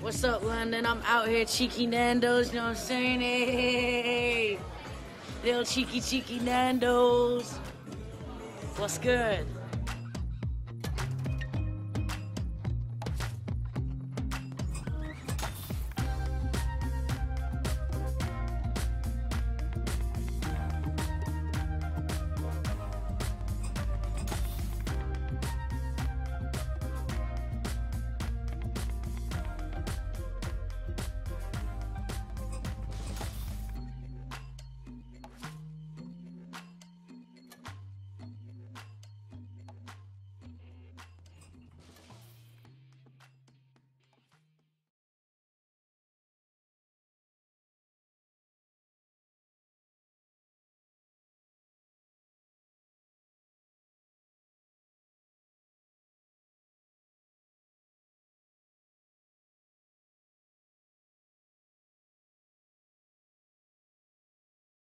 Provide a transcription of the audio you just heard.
What's up, London? I'm out here, Cheeky Nando's, you know what I'm saying? Hey, little cheeky, cheeky Nando's. What's good?